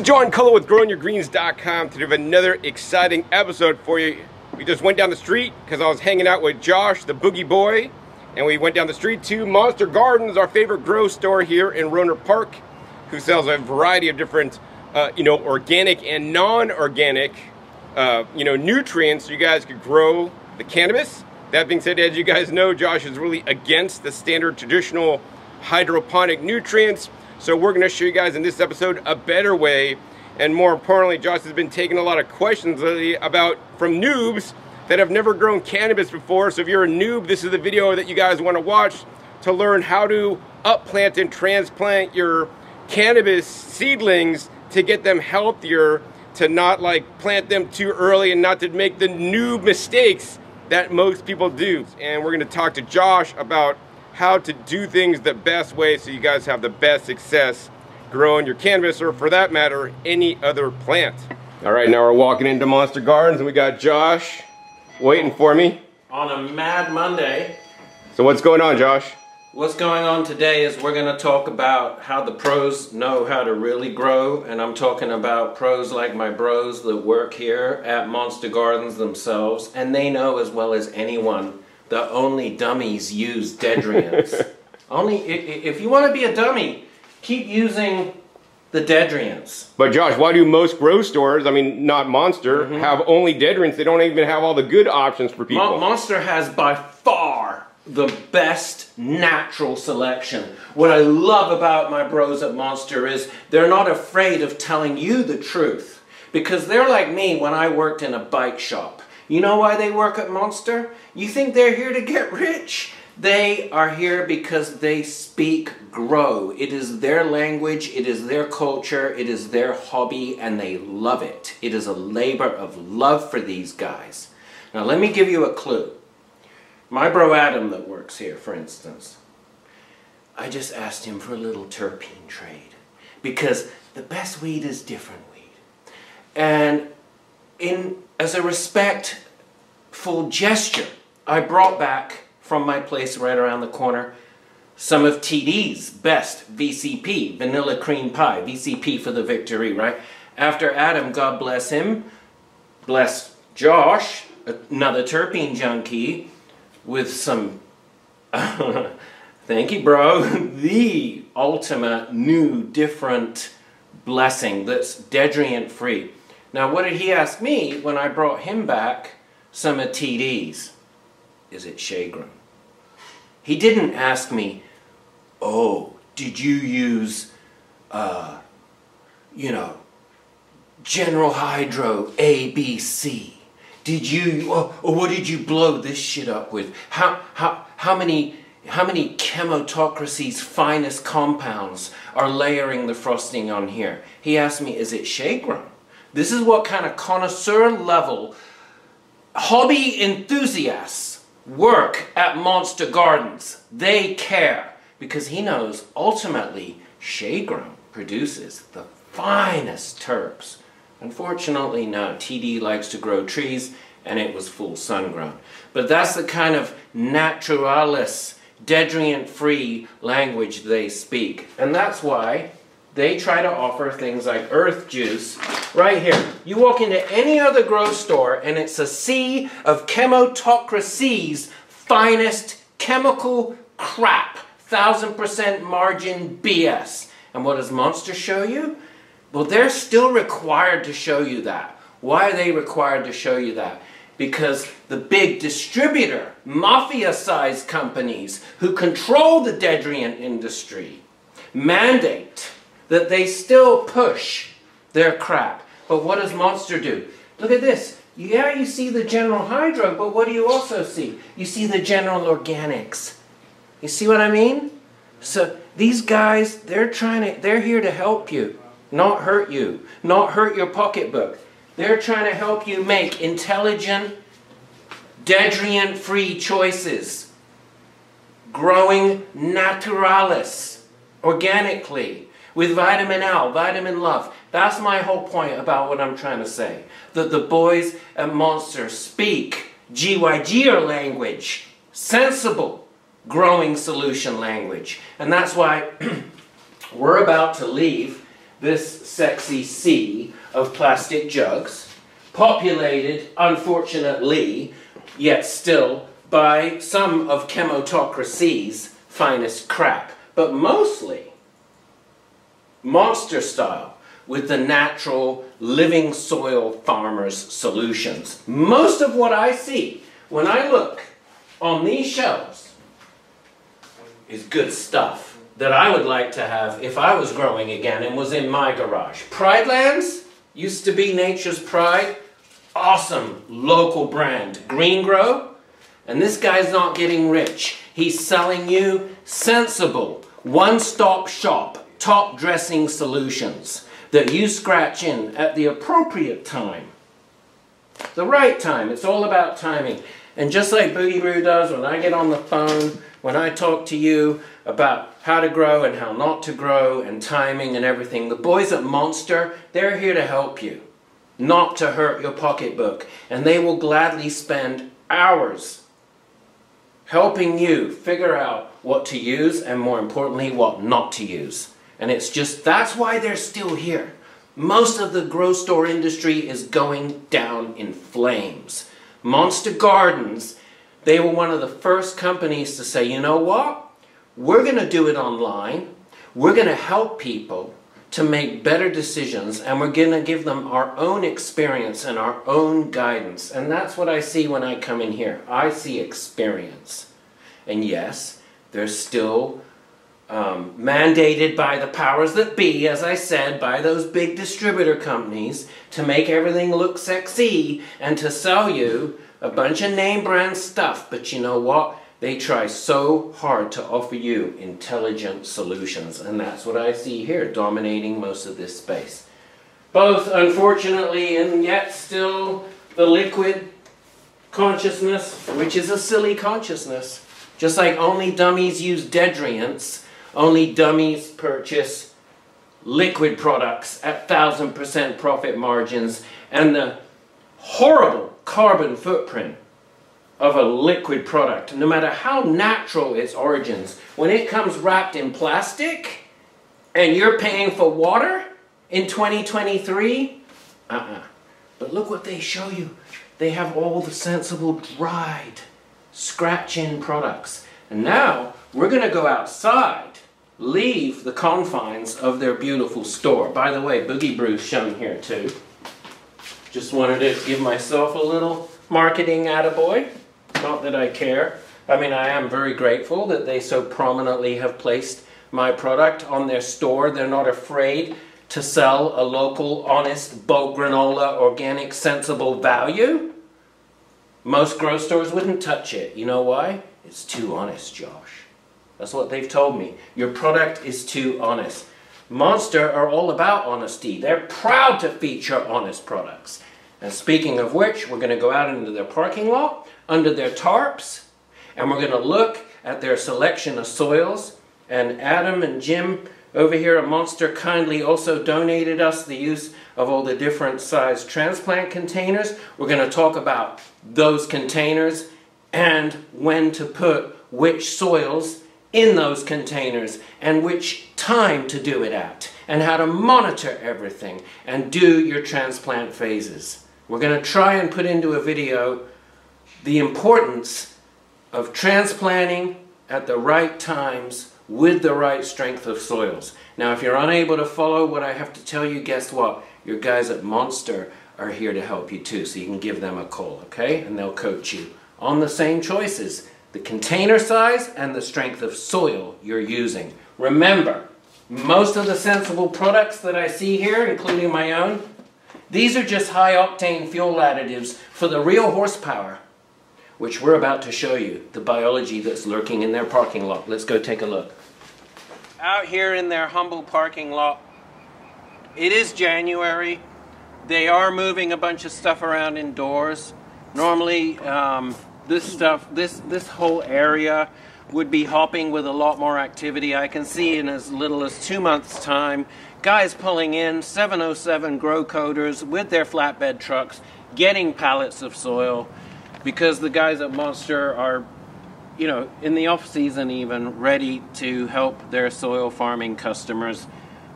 is John Kohler with GrowingYourGreens.com. Today we have another exciting episode for you. We just went down the street because I was hanging out with Josh, the Boogie Boy, and we went down the street to Monster Gardens, our favorite grow store here in Rohnert Park, who sells a variety of different, uh, you know, organic and non-organic, uh, you know, nutrients so you guys could grow the cannabis. That being said, as you guys know, Josh is really against the standard traditional hydroponic nutrients. So we're gonna show you guys in this episode a better way. And more importantly, Josh has been taking a lot of questions lately about from noobs that have never grown cannabis before. So if you're a noob, this is the video that you guys wanna watch to learn how to upplant and transplant your cannabis seedlings to get them healthier, to not like plant them too early and not to make the noob mistakes that most people do. And we're gonna talk to Josh about how to do things the best way so you guys have the best success growing your cannabis or for that matter, any other plant. All right, now we're walking into Monster Gardens and we got Josh waiting for me. On a Mad Monday. So what's going on, Josh? What's going on today is we're going to talk about how the pros know how to really grow, and I'm talking about pros like my bros that work here at Monster Gardens themselves, and they know as well as anyone that only dummies use Dedrians. only if you want to be a dummy, keep using the Dedrians. But Josh, why do most grow stores, I mean not Monster, mm -hmm. have only Dedrians? They don't even have all the good options for people. Mo Monster has by far the best natural selection. What I love about my bros at Monster is they're not afraid of telling you the truth. Because they're like me when I worked in a bike shop. You know why they work at Monster? You think they're here to get rich? They are here because they speak grow. It is their language, it is their culture, it is their hobby, and they love it. It is a labor of love for these guys. Now let me give you a clue. My bro Adam that works here, for instance, I just asked him for a little terpene trade because the best weed is different weed. And in as a respectful gesture, I brought back from my place right around the corner some of TD's best VCP, vanilla cream pie, VCP for the victory, right? After Adam, God bless him, bless Josh, another terpene junkie, with some, thank you bro, the ultimate new different blessing that's dedriant free. Now, what did he ask me when I brought him back some of TD's? Is it Chagrin? He didn't ask me, oh, did you use, uh, you know, General Hydro ABC? Did you, or, or what did you blow this shit up with? How, how, how many how many chemotocracy's finest compounds are layering the frosting on here? He asked me, is it Chagrin? This is what kind of connoisseur level hobby enthusiasts work at Monster Gardens. They care because he knows ultimately Chagrin produces the finest terps. Unfortunately, no. TD likes to grow trees and it was full sun grown. But that's the kind of naturalis, dedriant-free language they speak. And that's why they try to offer things like earth juice right here. You walk into any other grocery store and it's a sea of chemotocracy's finest chemical crap. Thousand percent margin BS. And what does Monster show you? Well, they're still required to show you that. Why are they required to show you that? Because the big distributor, mafia-sized companies who control the dedriant industry mandate that they still push their crap. But what does Monster do? Look at this. Yeah, you see the General Hydro, but what do you also see? You see the General Organics. You see what I mean? So these guys, they're trying to, they're here to help you, not hurt you, not hurt your pocketbook. They're trying to help you make intelligent, dedriant-free choices. Growing naturalis, organically, with vitamin L, vitamin love. That's my whole point about what I'm trying to say. That the boys at Monster speak GYGer language, sensible growing solution language. And that's why we're about to leave this sexy sea of plastic jugs, populated, unfortunately, yet still, by some of chemotocracy's finest crap, but mostly monster style with the natural living soil farmers solutions. Most of what I see when I look on these shelves is good stuff that I would like to have if I was growing again and was in my garage. Pride Lands used to be nature's pride. Awesome local brand. Green Grow. And this guy's not getting rich. He's selling you sensible, one-stop shop, top dressing solutions that you scratch in at the appropriate time. The right time. It's all about timing. And just like Boogie Brew does when I get on the phone, when I talk to you about how to grow and how not to grow and timing and everything, the boys at Monster, they're here to help you, not to hurt your pocketbook. And they will gladly spend hours helping you figure out what to use and more importantly, what not to use. And it's just, that's why they're still here. Most of the grow store industry is going down in flames. Monster Gardens, they were one of the first companies to say, you know what? We're going to do it online. We're going to help people to make better decisions and we're going to give them our own experience and our own guidance. And that's what I see when I come in here. I see experience. And yes, there's still um, mandated by the powers that be, as I said, by those big distributor companies to make everything look sexy and to sell you a bunch of name brand stuff. But you know what? They try so hard to offer you intelligent solutions, and that's what I see here dominating most of this space. Both, unfortunately, and yet still the liquid consciousness, which is a silly consciousness. Just like only dummies use dedrients, only dummies purchase liquid products at 1000% profit margins and the horrible carbon footprint of a liquid product, no matter how natural its origins, when it comes wrapped in plastic and you're paying for water in 2023, uh-uh. But look what they show you. They have all the sensible dried scratch-in products. And now we're going to go outside leave the confines of their beautiful store. By the way, Boogie Brew's shown here too. Just wanted to give myself a little marketing attaboy. Not that I care. I mean, I am very grateful that they so prominently have placed my product on their store. They're not afraid to sell a local, honest, bulk granola, organic, sensible value. Most grocery stores wouldn't touch it. You know why? It's too honest, Josh. That's what they've told me. Your product is too honest. Monster are all about honesty. They're proud to feature honest products. And speaking of which, we're going to go out into their parking lot, under their tarps, and we're going to look at their selection of soils. And Adam and Jim over here at Monster kindly also donated us the use of all the different size transplant containers. We're going to talk about those containers and when to put which soils in those containers and which time to do it at and how to monitor everything and do your transplant phases. We're going to try and put into a video the importance of transplanting at the right times with the right strength of soils. Now if you're unable to follow what I have to tell you, guess what? Your guys at Monster are here to help you too, so you can give them a call, okay? And they'll coach you on the same choices the container size and the strength of soil you're using. Remember, most of the sensible products that I see here, including my own, these are just high octane fuel additives for the real horsepower, which we're about to show you, the biology that's lurking in their parking lot. Let's go take a look. Out here in their humble parking lot, it is January. They are moving a bunch of stuff around indoors. Normally, um, this stuff, this, this whole area would be hopping with a lot more activity. I can see in as little as two months' time, guys pulling in 707 grow coders with their flatbed trucks, getting pallets of soil, because the guys at Monster are, you know, in the off season even, ready to help their soil farming customers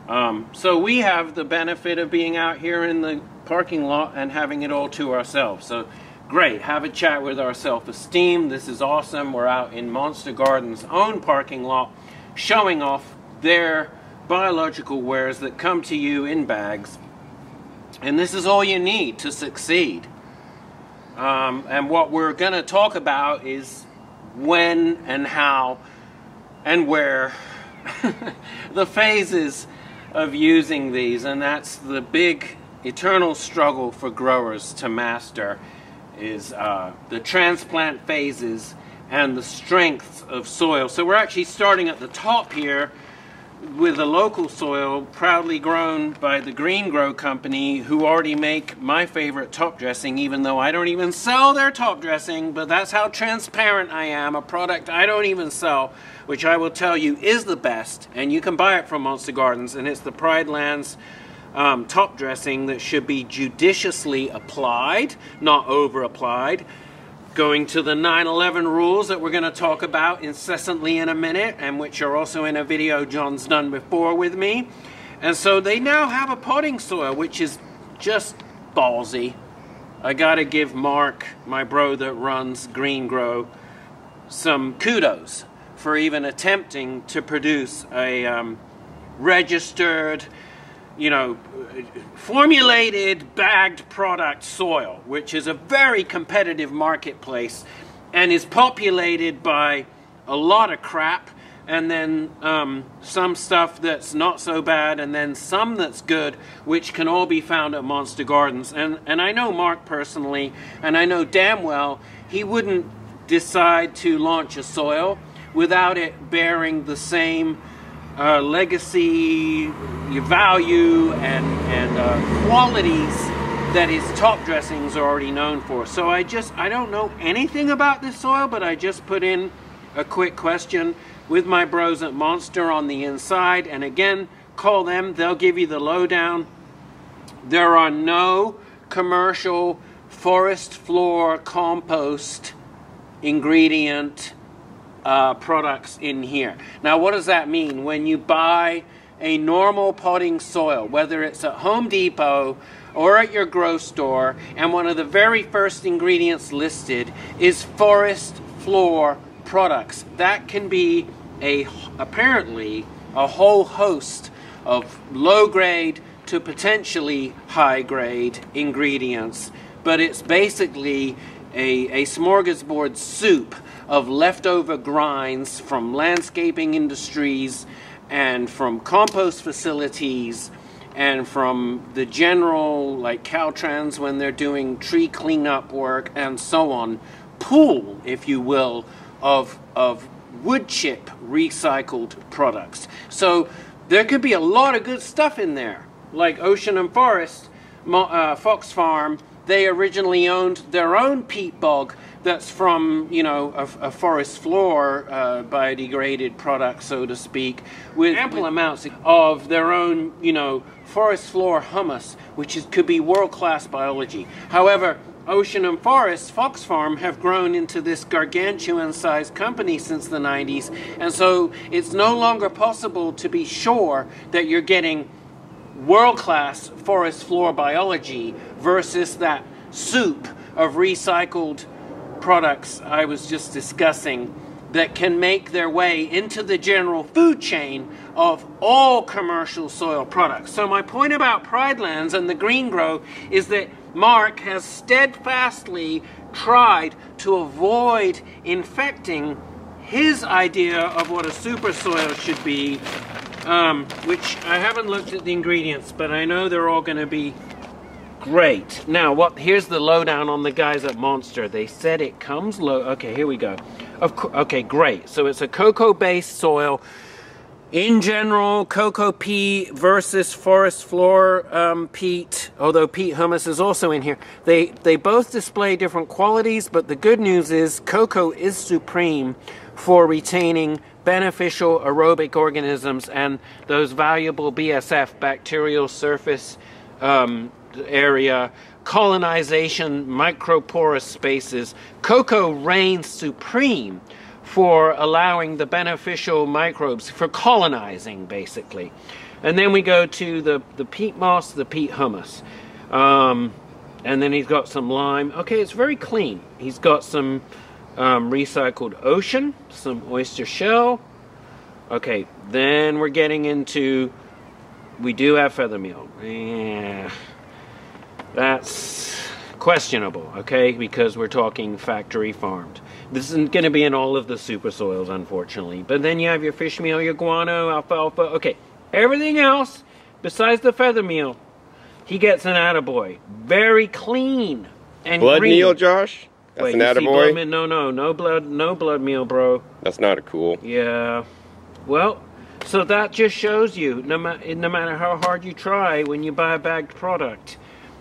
Um, so we have the benefit of being out here in the parking lot and having it all to ourselves. So great, have a chat with our self-esteem. This is awesome. We're out in Monster Garden's own parking lot showing off their biological wares that come to you in bags. And this is all you need to succeed. Um, and what we're going to talk about is when and how and where the phases of using these. And that's the big eternal struggle for growers to master is uh, the transplant phases and the strengths of soil. So we're actually starting at the top here with a local soil proudly grown by the Green Grow Company who already make my favorite top dressing even though I don't even sell their top dressing but that's how transparent I am a product I don't even sell which I will tell you is the best and you can buy it from Monster Gardens and it's the Pride Lands um, top dressing that should be judiciously applied not over applied going to the 9-11 rules that we're going to talk about incessantly in a minute and which are also in a video John's done before with me. And so they now have a potting soil which is just ballsy. I got to give Mark, my bro that runs Green Grow, some kudos for even attempting to produce a um, registered you know, formulated bagged product soil, which is a very competitive marketplace and is populated by a lot of crap and then um, some stuff that's not so bad and then some that's good which can all be found at monster gardens. And and i know mark personally and i know damn well he wouldn't decide to launch a soil without it bearing the same uh, legacy, value, and, and uh, qualities that his top dressings are already known for. So I just, I don't know anything about this soil, but I just put in a quick question with my bros at Monster on the inside. And again, call them, they'll give you the lowdown. There are no commercial forest floor compost ingredient uh, products in here. Now, what does that mean? When you buy a normal potting soil, whether it's at Home Depot or at your grow store, and one of the very first ingredients listed is forest floor products. That can be a apparently a whole host of low grade to potentially high grade ingredients, but it's basically a, a smorgasbord soup of leftover grinds from landscaping industries and from compost facilities and from the general like Caltrans when they're doing tree cleanup work and so on pool if you will of of wood chip recycled products. So there could be a lot of good stuff in there like ocean and forest uh, fox farm. They originally owned their own peat bog that's from you know a, a forest floor uh, biodegraded product, so to speak, with ample amounts of their own you know forest floor humus, which is, could be world class biology. However, Ocean and Forest, Fox Farm, have grown into this gargantuan sized company since the 90s, and so it's no longer possible to be sure that you're getting world class forest floor biology versus that soup of recycled products I was just discussing that can make their way into the general food chain of all commercial soil products. So my point about Pride Lands and the green grow is that Mark has steadfastly tried to avoid infecting his idea of what a super soil should be, um, which I haven't looked at the ingredients, but I know they're all going to be Great. Now, what? Here's the lowdown on the guys at Monster. They said it comes low. Okay, here we go. Of okay, great. So it's a cocoa-based soil. In general, cocoa peat versus forest floor um, peat, although peat humus is also in here. They they both display different qualities, but the good news is cocoa is supreme for retaining beneficial aerobic organisms and those valuable BSF bacterial surface um, area, colonization, microporous spaces, cocoa reigns supreme for allowing the beneficial microbes, for colonizing basically. And then we go to the, the peat moss, the peat humus. Um, and then he's got some lime. Okay, it's very clean. He's got some um, recycled ocean, some oyster shell. Okay, then we're getting into, we do have feather meal. Yeah, that's questionable, okay, because we're talking factory farmed. This isn't going to be in all of the super soils, unfortunately. But then you have your fish meal, your guano, alfalfa. Okay, everything else besides the feather meal, he gets an attaboy. Very clean and Blood green. meal, Josh? That's Wait, an you see blood attaboy? No, no, no blood, no blood meal, bro. That's not a cool. Yeah. Well, so that just shows you, no, ma- no matter how hard you try when you buy a bagged product,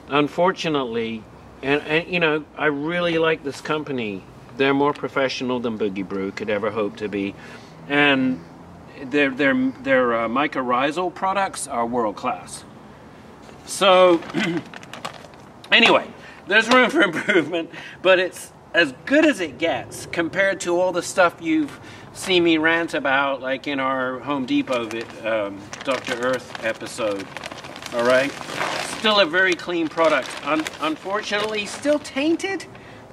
unfortunately, and, and you know, I really like this company. They're more professional than Boogie Brew could ever hope to be, and their their their uh, mycorrhizal products are world class. So, anyway, there's room for improvement, but it's as good as it gets compared to all the stuff you've seen me rant about, like in our Home Depot um, Dr. Earth episode. All right, still a very clean product. Un- unfortunately, still tainted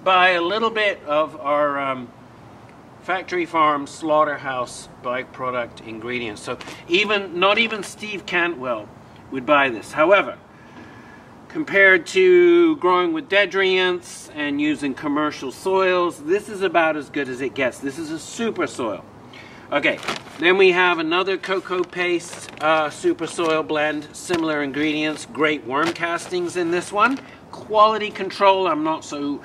by a little bit of our um, factory farm slaughterhouse byproduct ingredients. So even not even Steve Cantwell would buy this. However, compared to growing with dedrients and using commercial soils, this is about as good as it gets. This is a super soil. Okay, then we have another cocoa paste uh, super soil blend, similar ingredients, great worm castings in this one. Quality control, I'm not so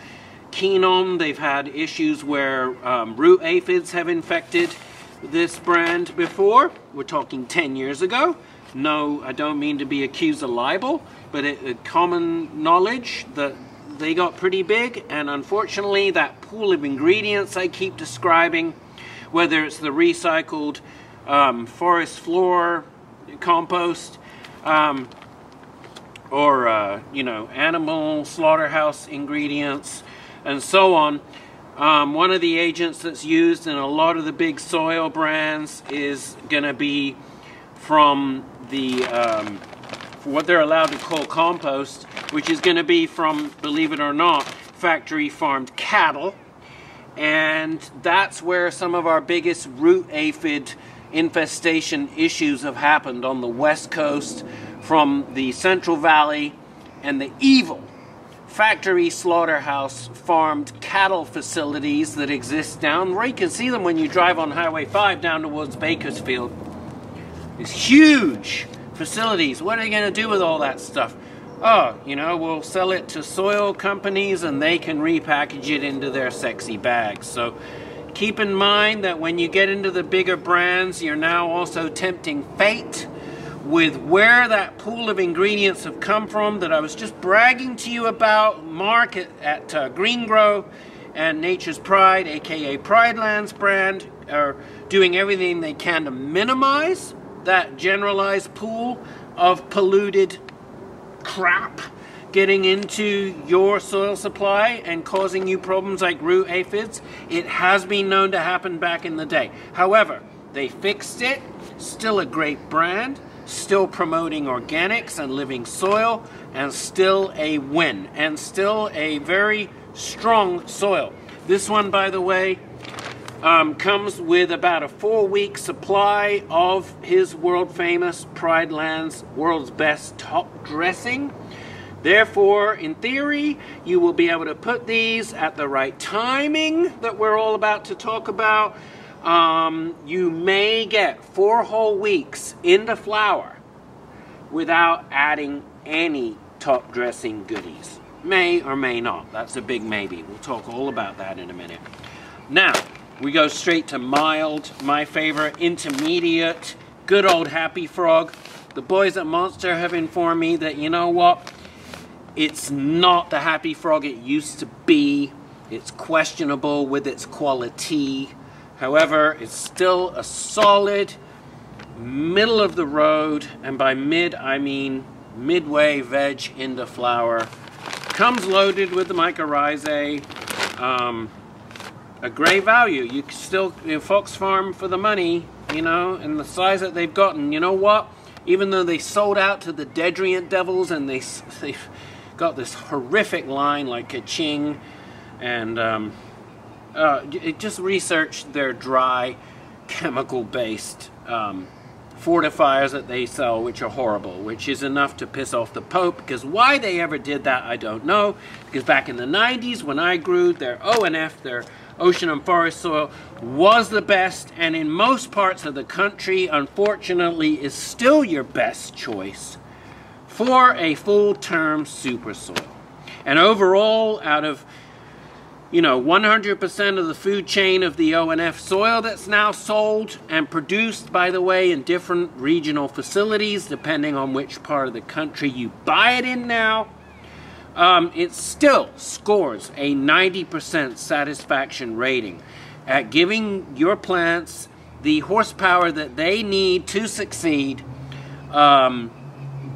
keen on. They've had issues where um, root aphids have infected this brand before. We're talking 10 years ago. No, I don't mean to be accused of libel, but it, common knowledge that they got pretty big, and unfortunately, that pool of ingredients I keep describing, whether it's the recycled um, forest floor compost, um, or uh, you know animal slaughterhouse ingredients and so on. Um, one of the agents that's used in a lot of the big soil brands is going to be from the um, what they're allowed to call compost, which is going to be from, believe it or not, factory farmed cattle. And that's where some of our biggest root aphid infestation issues have happened on the west coast from the Central Valley and the evil factory slaughterhouse farmed cattle facilities that exist down where you can see them when you drive on Highway 5 down towards Bakersfield. These huge facilities. What are they going to do with all that stuff? Oh, you know, we'll sell it to soil companies and they can repackage it into their sexy bags. So keep in mind that when you get into the bigger brands, you're now also tempting fate with where that pool of ingredients have come from that I was just bragging to you about. Mark at, at uh, Green Grow and Nature's Pride, aka Pridelands brand, are doing everything they can to minimize that generalized pool of polluted crap getting into your soil supply and causing you problems like root aphids. It has been known to happen back in the day. However, they fixed it. Still a great brand. Still promoting organics and living soil, and still a win, and still a very strong soil. This one, by the way, um, comes with about a four week supply of his world famous Pride Lands World's Best Top Dressing. Therefore, in theory, you will be able to put these at the right timing that we're all about to talk about. Um, you may get four whole weeks into flower without adding any top dressing goodies. May or may not. That's a big maybe. We'll talk all about that in a minute. Now, we go straight to mild, my favorite, intermediate, good old Happy Frog. The boys at Monster have informed me that, you know what? It's not the Happy Frog it used to be. It's questionable with its quality. However, it's still a solid, middle of the road, and by mid I mean midway veg into flower. Comes loaded with the mycorrhizae. Um, a great value. You can still you know, Fox Farm for the money, you know, and the size that they've gotten. You know what? even though they sold out to the Dedriant Devils and they, they've got this horrific line like Cha Ching and um, uh, just research their dry chemical based um, fortifiers that they sell, which are horrible, which is enough to piss off the Pope. Because why they ever did that, I don't know. Because back in the 90s, when I grew, their ONF, their ocean and forest soil, was the best, and in most parts of the country, unfortunately, is still your best choice for a full-term super soil. And overall, out of you know, 100% of the food chain of the ONF soil that's now sold and produced, by the way, in different regional facilities, depending on which part of the country you buy it in now, um, it still scores a 90% satisfaction rating at giving your plants the horsepower that they need to succeed um,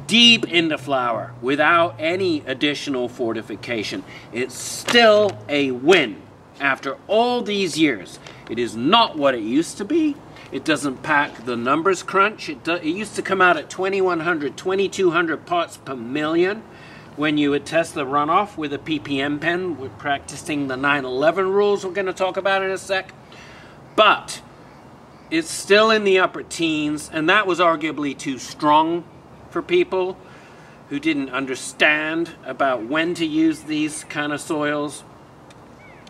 deep into flower without any additional fortification. It's still a win after all these years. It is not what it used to be. It doesn't pack the numbers crunch. It, do, it used to come out at 2100, 2200 parts per million when you would test the runoff with a ppm pen. We're practicing the 911 rules we're going to talk about in a sec. But it's still in the upper teens, and that was arguably too strong for people who didn't understand about when to use these kind of soils.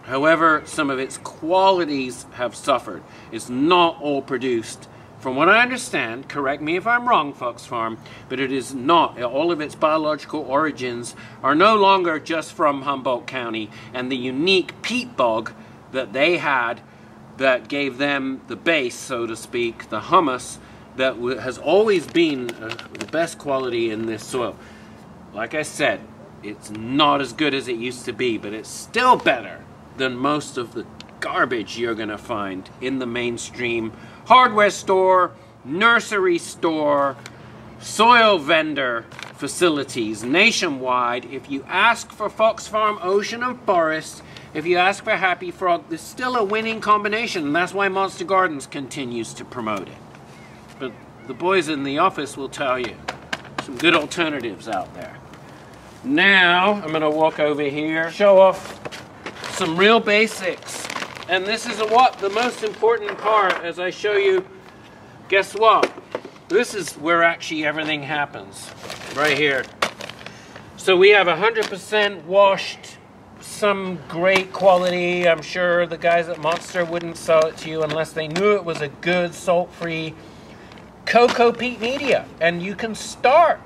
However, some of its qualities have suffered. It's not all produced. From what I understand, correct me if I'm wrong, Fox Farm, but it is not. All of its biological origins are no longer just from Humboldt County and the unique peat bog that they had that gave them the base, so to speak, the humus, that has always been uh, the best quality in this soil. Like I said, it's not as good as it used to be, but it's still better than most of the garbage you're going to find in the mainstream hardware store, nursery store, soil vendor facilities nationwide. If you ask for Fox Farm Ocean and Forest, if you ask for Happy Frog, there's still a winning combination, and that's why Monster Gardens continues to promote it but the boys in the office will tell you some good alternatives out there. Now, I'm going to walk over here, show off some real basics. And this is what the most important part as I show you. Guess what? This is where actually everything happens, right here. So we have 100% washed, some great quality. I'm sure the guys at Monster wouldn't sell it to you unless they knew it was a good salt-free cocoa peat media. And you can start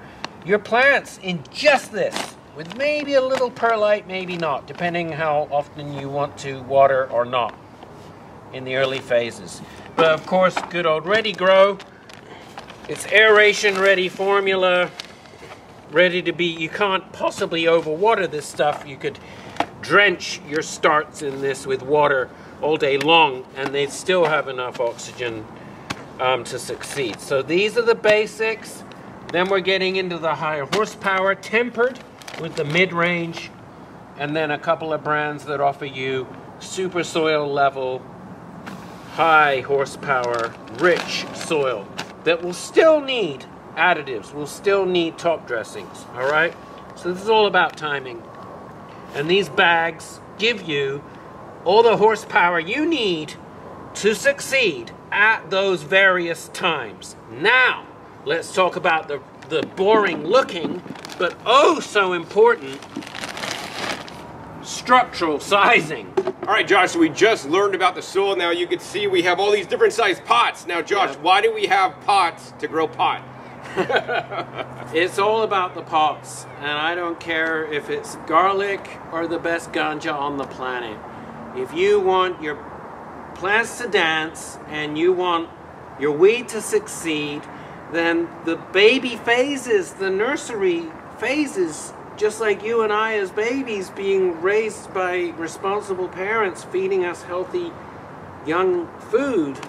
your plants in just this with maybe a little perlite, maybe not, depending how often you want to water or not in the early phases. But of course, good old Ready Grow. It's aeration ready formula, ready to be, you can't possibly overwater this stuff. You could drench your starts in this with water all day long and they'd still have enough oxygen um, to succeed. So these are the basics. Then we're getting into the higher horsepower, tempered with the mid-range, and then a couple of brands that offer you super soil level, high horsepower, rich soil that will still need additives, will still need top dressings, all right? So this is all about timing. And these bags give you all the horsepower you need to succeed at those various times. Now, let's talk about the, the boring looking, but oh so important structural sizing. All right, Josh, so we just learned about the soil. Now you can see we have all these different size pots. Now, Josh, yeah. why do we have pots to grow pot? it's all about the pots, and I don't care if it's garlic or the best ganja on the planet. If you want your plants to dance and you want your weed to succeed, then the baby phases, the nursery phases, just like you and I as babies being raised by responsible parents feeding us healthy young food,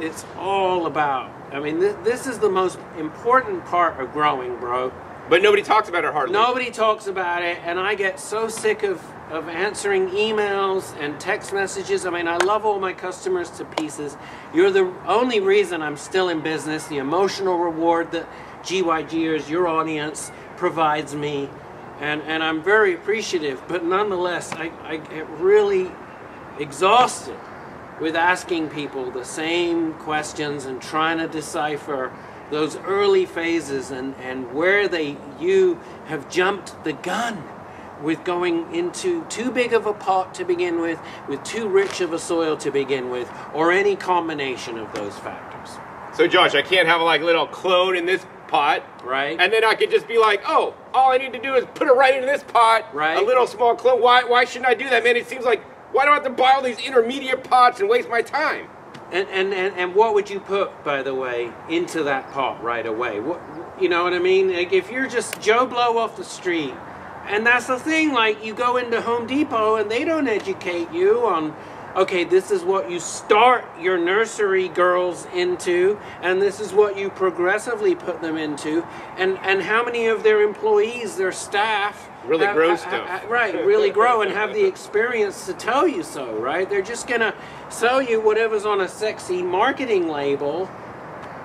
it's all about. I mean, this, this is the most important part of growing, bro. But nobody talks about it hardly. Nobody talks about it, and I get so sick of of answering emails and text messages. I mean, I love all my customers to pieces. You're the only reason I'm still in business. The emotional reward that GYGers, your audience, provides me. And, and I'm very appreciative, but nonetheless, I, I get really exhausted with asking people the same questions and trying to decipher those early phases and, and where they you have jumped the gun with going into too big of a pot to begin with, with too rich of a soil to begin with, or any combination of those factors. So Josh, I can't have a like little clone in this pot, Right. And then I could just be like, oh, all I need to do is put it right into this pot, Right. A little small clone. Why? Why shouldn't I do that, man? It seems like why do I have to buy all these intermediate pots and waste my time? And, and, and, and what would you put, by the way, into that pot right away? What, you know what I mean? Like if you're just Joe Blow off the street, and that's the thing, like you go into Home Depot and they don't educate you on, okay, this is what you start your nursery girls into, and this is what you progressively put them into, and, and how many of their employees, their staff, Really have- grow stuff. ha- right, really grow and have the experience to tell you so, right? They're just gonna sell you whatever's on a sexy marketing label,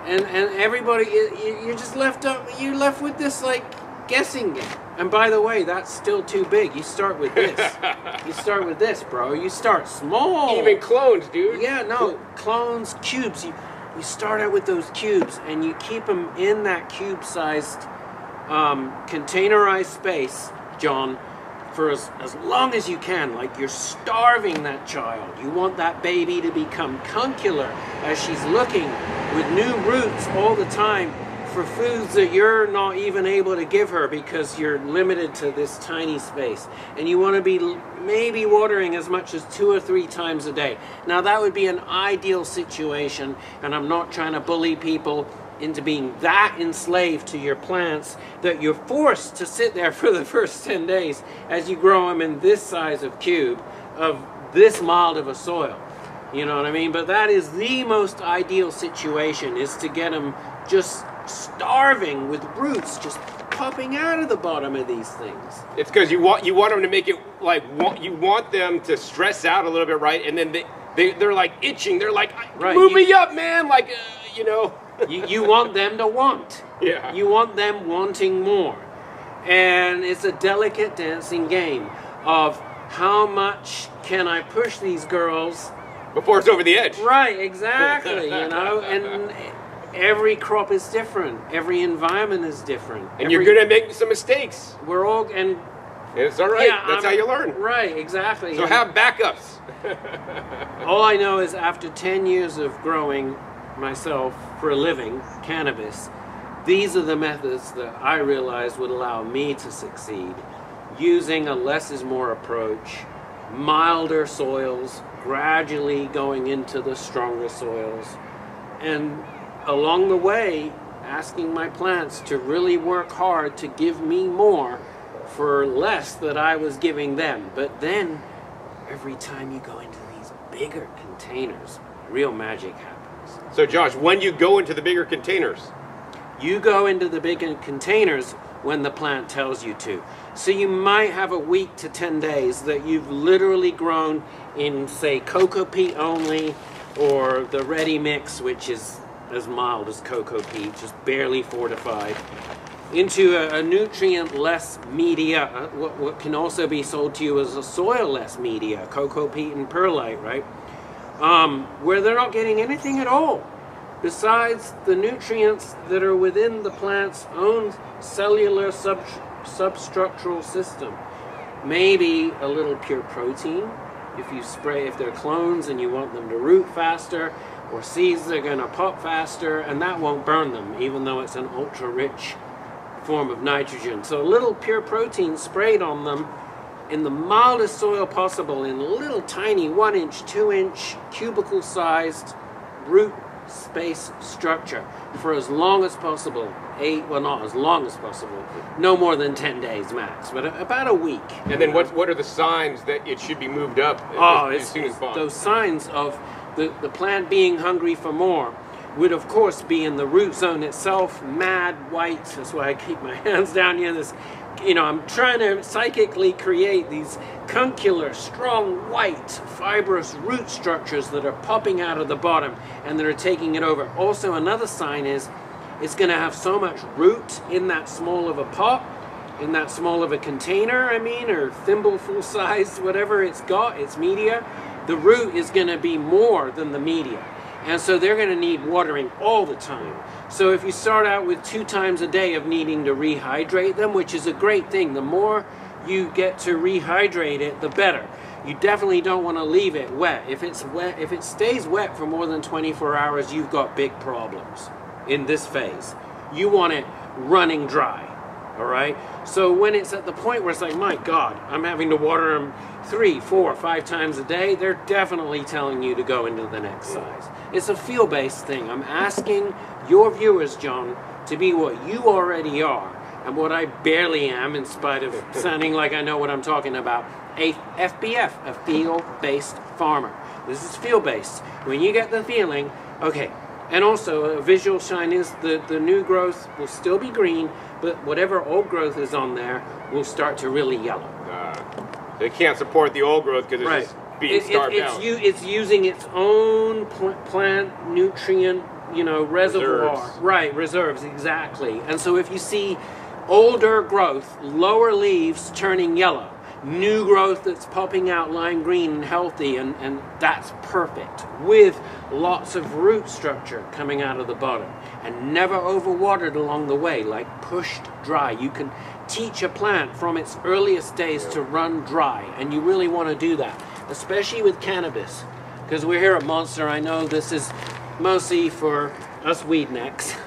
and and everybody, you, you- you're just left up. You're left with this like guessing game. And by the way, that's still too big. You start with this. you start with this, bro. You start small. Even clones, dude. Yeah, no, clones, cubes. You you start out with those cubes, and you keep them in that cube-sized, um, containerized space, John, for as, as long as you can. Like you're starving that child. You want that baby to become cuncular as she's looking with new roots all the time for foods that you're not even able to give her because you're limited to this tiny space. And you want to be maybe watering as much as two or three times a day. Now, that would be an ideal situation, and I'm not trying to bully people into being that enslaved to your plants that you're forced to sit there for the first 10 days as you grow them in this size of cube of this mild of a soil. You know what I mean? But that is the most ideal situation is to get them just starving with roots just popping out of the bottom of these things. It's because you want you want them to make it like want, you want them to stress out a little bit, right? And then they, they they're like itching. They're like, Right, move you- me up, man. Like, uh, you know. You, you want them to want. Yeah. You want them wanting more. And it's a delicate dancing game of how much can I push these girls Before it's over the edge. Right, exactly. you know, and every crop is different. Every environment is different. And you're gonna make some mistakes. We're all and it's all right. yeah, That's I'm- how you learn. Right, exactly. So And have backups. all I know is after ten years of growing myself for a living cannabis, these are the methods that I realized would allow me to succeed. Using a less is more approach, milder soils, gradually going into the stronger soils, and along the way, asking my plants to really work hard to give me more for less that I was giving them. But then, every time you go into these bigger containers, real magic happens. So Josh, when you go into the bigger containers, You go into the bigger containers when the plant tells you to. So you might have a week to 10 days that you've literally grown in, say, cocoa peat only, or the ready mix, which is as mild as cocoa peat, just barely fortified, into a, a nutrient less media, uh, what, what can also be sold to you as a soil less media, cocoa peat and perlite, right? um, where they're not getting anything at all besides the nutrients that are within the plant's own cellular sub- substructural system. Maybe a little pure protein if you spray, if they're clones and you want them to root faster, or seeds that are going to pop faster, and that won't burn them, even though it's an ultra rich form of nitrogen. So a little pure protein sprayed on them in the mildest soil possible in a little tiny one inch, two inch, cubicle sized root space structure for as long as possible. Eight, well, not as long as possible. No more than 10 days max, but a- about a week. and then what what are the signs that it should be moved up Oh, as, as soon as possible? those signs of the, the plant being hungry for more would of course be in the root zone itself, mad white. That's why I keep my hands down here. This you know, I'm trying to psychically create these cuncular, strong, white, fibrous root structures that are popping out of the bottom and that are taking it over. Also, another sign is it's going to have so much root in that small of a pot, in that small of a container, I mean, or thimble full size, whatever it's got, its media. The root is going to be more than the media. And so they're going to need watering all the time. So if you start out with two times a day of needing to rehydrate them, which is a great thing, the more you get to rehydrate it, the better. You definitely don't want to leave it wet. If it's wet, if it stays wet for more than 24 hours, you've got big problems in this phase. You want it running dry. All right. So when it's at the point where it's like, my God, I'm having to water them three, four, five times a day, they're definitely telling you to go into the next size. It's a feel based thing. I'm asking your viewers, John, to be what you already are and what I barely am, in spite of sounding like I know what I'm talking about. A FBF, a feel based farmer. This is feel based. When you get the feeling, okay, and also, a visual shine is the, the new growth will still be green, but whatever old growth is on there will start to really yellow. Uh, they can't support the old growth because it's Right. just being It- it- starved it's, out. u- it's using its own pl- plant nutrient, you know, reservoir. Reserves. Right, reserves, exactly. And so if you see older growth, lower leaves turning yellow, new growth that's popping out lime green and healthy, and, and that's perfect. With lots of root structure coming out of the bottom. And never overwatered along the way, like pushed dry. You can teach a plant from its earliest days to run dry, and you really want to do that, especially with cannabis. Because we're here at Monster, I know this is mostly for us weed necks.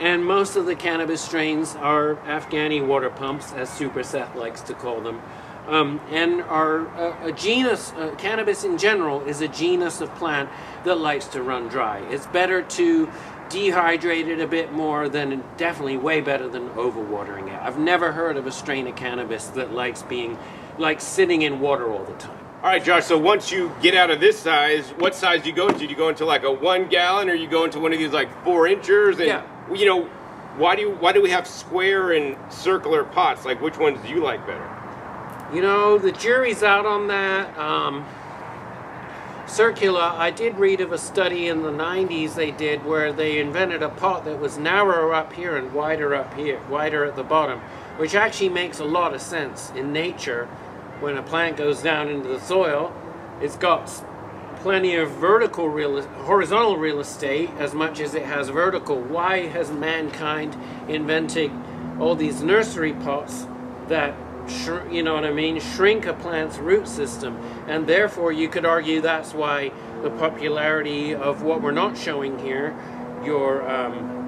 and most of the cannabis strains are Afghani water pumps, as Super Seth likes to call them. Um, and are a, a genus, uh, cannabis in general is a genus of plant that likes to run dry. It's better to dehydrate it a bit more than, definitely way better than overwatering it. I've never heard of a strain of cannabis that likes being, like sitting in water all the time. All right, Josh. So once you get out of this size, what size do you go into? Do you go into like a one gallon, or you go into one of these like four inchers? And Yeah. You know, why do you, why do we have square and circular pots? Like, which ones do you like better? You know, the jury's out on that. Um, circular, I did read of a study in the 90s they did where they invented a pot that was narrower up here and wider up here, wider at the bottom, which actually makes a lot of sense in nature. When a plant goes down into the soil, it's got plenty of vertical real, horizontal real estate as much as it has vertical. Why has mankind invented all these nursery pots that you know what I mean, shrink a plant's root system, and therefore you could argue that's why the popularity of what we're not showing here, your um,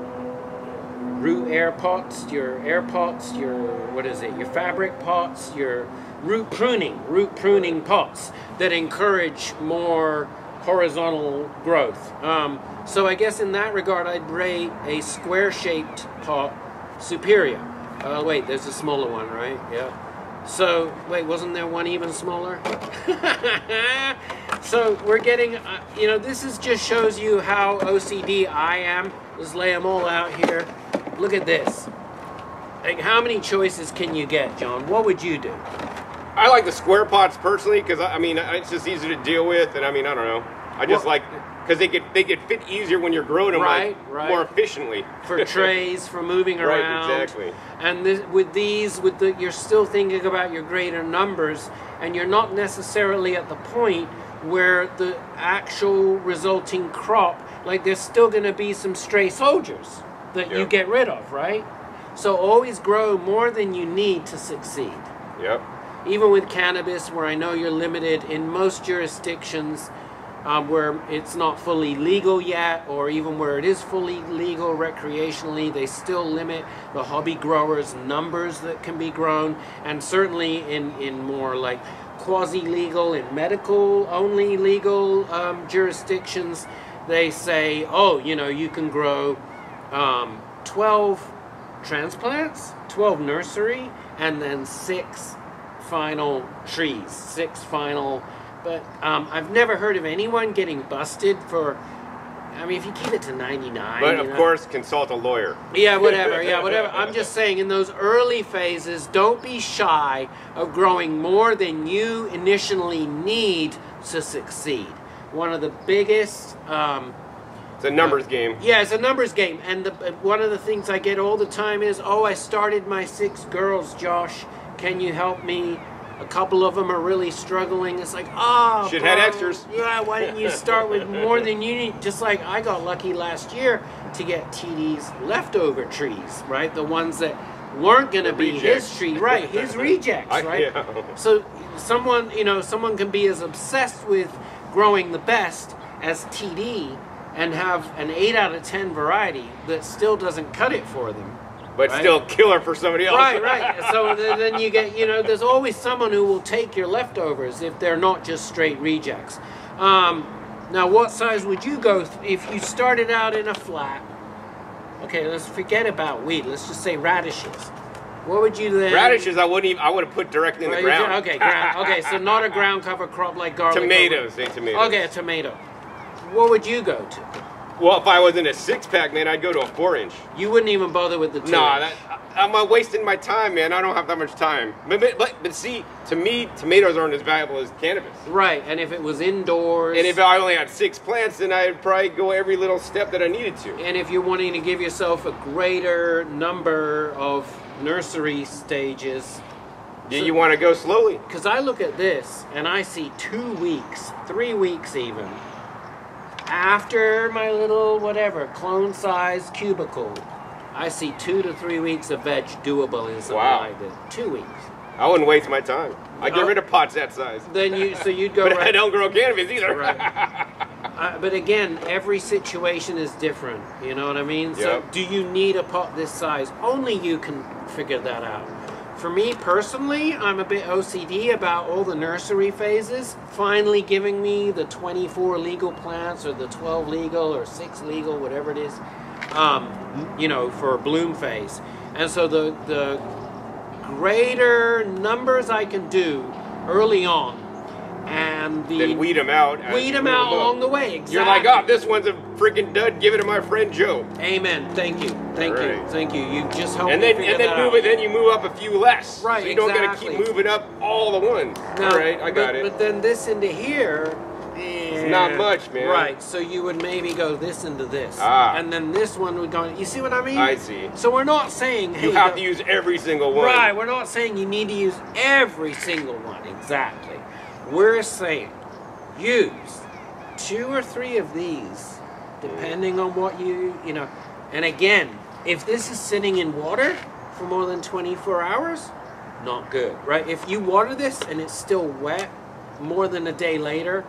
root air pots, your air pots, your what is it, your fabric pots, your root pruning, root pruning pots that encourage more horizontal growth. Um, so I guess in that regard, I'd rate a square-shaped pot superior. Uh, wait, there's a smaller one, right? Yeah. So wait, wasn't there one even smaller? so we're getting, uh, you know, this is just shows you how OCD I am. Let's lay them all out here. Look at this. Like, how many choices can you get, John? What would you do? I like the square pots personally because I I mean it's just easier to deal with, and I mean I don't know. I just Well- like because they get they get fit easier when you're growing them Right, like, right. more efficiently for trays, for moving around. Right, exactly. And this, with these, with the, you're still thinking about your greater numbers, and you're not necessarily at the point where the actual resulting crop, like there's still going to be some stray soldiers that you get rid of, right? So always grow more than you need to succeed. Yep. Even with cannabis, where I know you're limited in most jurisdictions um, where it's not fully legal yet, or even where it is fully legal recreationally, they still limit the hobby growers' numbers that can be grown, and certainly in, in more like quasi legal and medical only legal um, jurisdictions, they say, oh, you know, you can grow um, 12 transplants, 12 nursery, and then six final trees, six final. But um, I've never heard of anyone getting busted for I mean, if you keep it to 99. But you of know- course, consult a lawyer. Yeah, whatever. Yeah, whatever. I'm just saying, in those early phases, don't be shy of growing more than you initially need to succeed. One of the biggest. Um, It's a numbers game. yeah, it's a numbers game, and the, uh, one of the things I get all the time is, "Oh, I started my six girls, Josh. Can you help me?" A couple of them are really struggling. It's like, ah, Should had extras." Yeah, why didn't you start with more than you need? Just like I got lucky last year to get TD's leftover trees, right? The ones that weren't going to be rejects. his tree, right? His rejects, I- right? yeah. So someone, you know, someone can be as obsessed with growing the best as TD and have an 8 out of 10 variety that still doesn't cut it for them. But Right. still killer for somebody else. Right, right. So then you get, you know, there's always someone who will take your leftovers if they're not just straight rejects. Um, now, what size would you go th- if you started out in a flat? Okay, let's forget about weed. Let's just say radishes. What would you then? Radishes, I wouldn't even. I would have put directly in the ground. Okay, ground. Okay, so not a ground cover crop like garlic. Tomatoes, say tomatoes. Okay, a tomato. What would you go to? Well, if I was in a six pack, man, I'd go to a four inch. You wouldn't even bother with the two. Nah, that, I'm uh, wasting my time, man. I don't have that much time. But, but, but, but see, to me, tomatoes aren't as valuable as cannabis. Right, and if it was indoors, And if I only had six plants, then I'd probably go every little step that I needed to. and if you're wanting to give yourself a greater number of nursery stages, Yeah, you want to go slowly. because I look at this and I see two weeks, three weeks even, after my little whatever clone size cubicle, I see two to three weeks of veg doable in something Wow. like this. Two weeks. I wouldn't waste my time. I'd get Oh. rid of pots that size. Then you, so you'd go But right. I don't grow cannabis either. Right. Uh, but again, every situation is different. You know what I mean? So, do you need a pot this size? Only you can figure that out. For me personally, I'm a bit OCD about all the nursery phases. Finally, giving me the 24 legal plants, or the 12 legal, or 6 legal, whatever it is. Um, you know, for bloom phase. And so the the greater numbers I can do early on, and the then weed them out. weed them out up. along the way. Exactly. You're like, oh, this one's a freaking dud. Give it to my friend Joe. Amen. Thank you. Thank you. Thank you. You just helped And then and then move out. it. Then you move up a few less. Right, So you don't gotta keep moving up all the ones. Now, all right, I got but, it. But then this into here. eh, not much, man. Right. So you would maybe go this into this, Ah. and then this one would go. You see what I mean? I see. So we're not saying hey, you have go- to use every single one. Right. We're not saying you need to use every single one exactly. We're saying use two or three of these, depending on what you you know. And again, if this is sitting in water for more than 24 hours, not good, right? If you water this and it's still wet more than a day later,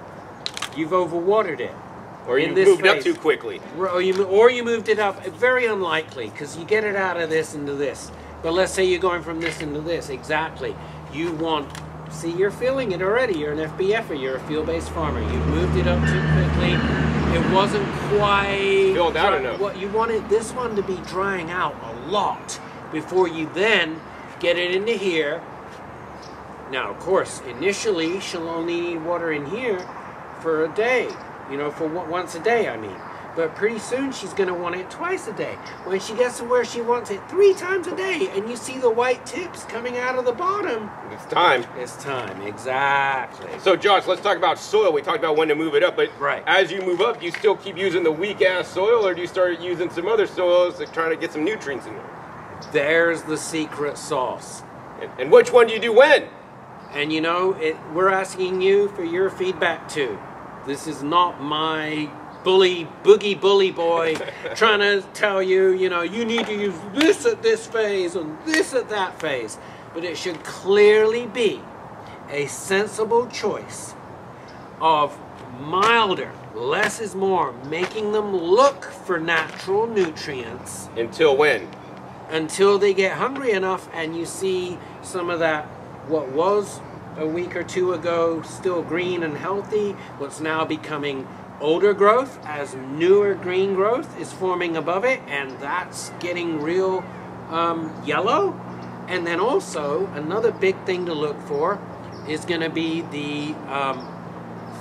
you've overwatered it. Or you in this moved up too quickly. Or you, or you moved it up. Very unlikely because you get it out of this into this. But let's say you're going from this into this. Exactly. You want. See, you're feeling it already. You're an FBFer. You're a field-based farmer. You moved it up too quickly. It wasn't quite Filled out enough. What you wanted this one to be drying out a lot before you then get it into here. Now, of course, initially she'll only need water in here for a day, you know, for once a day, I mean. But pretty soon she's going to want it twice a day. When she gets to where she wants it three times a day, and you see the white tips coming out of the bottom, It's time. it's time. Exactly. So, Josh, let's talk about soil. We talked about when to move it up, but Right. as you move up, do you still keep using the weak ass soil, or do you start using some other soils to try to get some nutrients in there? There's the secret sauce. And, and which one do you do when? And you know, it, we're asking you for your feedback too. This is not my bully, boogie bully boy trying to tell you, you know, you need to use this at this phase and this at that phase. But it should clearly be a sensible choice of milder, less is more, making them look for natural nutrients Until when? until they get hungry enough and you see some of that what was a week or two ago still green and healthy what's now becoming older growth as newer green growth is forming above it and that's getting real um, yellow and then also another big thing to look for is going to be the um,